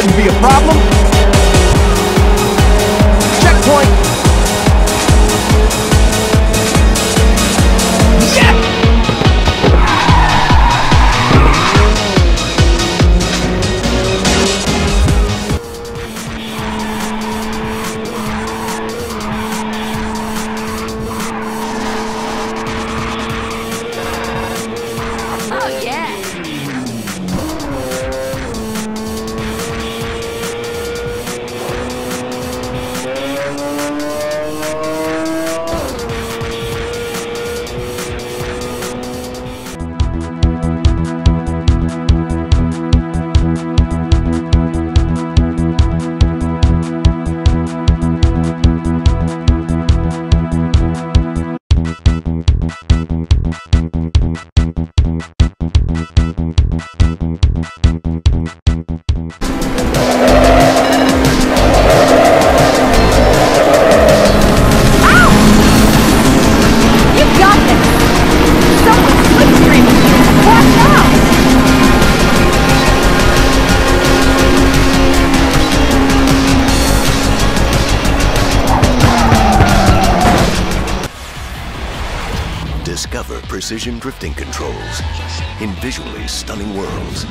shouldn't be a problem. Discover precision drifting controls in visually stunning worlds